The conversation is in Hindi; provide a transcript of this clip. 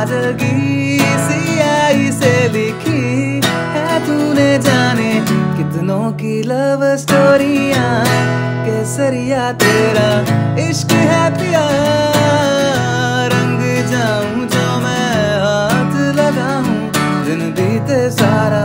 सादगी सियाई से लिखी है तूने जाने कितनों की लव स्टोरिया केसरिया तेरा इश्क है पिया रंग जाऊँ जो मैं हाथ लगाऊँ, दिन बीते सारा